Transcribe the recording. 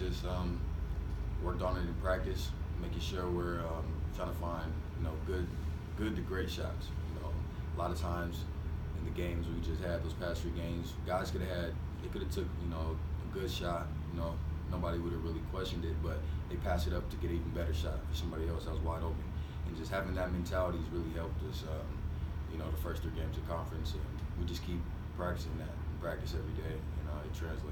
just um, worked on it in practice, making sure we're um, trying to find you know good, good to great shots. You know, a lot of times in the games we just had those past three games, guys could have had it could have took you know a good shot. You know, nobody would have really questioned it, but they passed it up to get an even better shot for somebody else that was wide open. And just having that mentality has really helped us. Um, you know, the first three games of conference, and we just keep practicing that, practice every day, and uh, it translates.